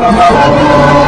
Thank you.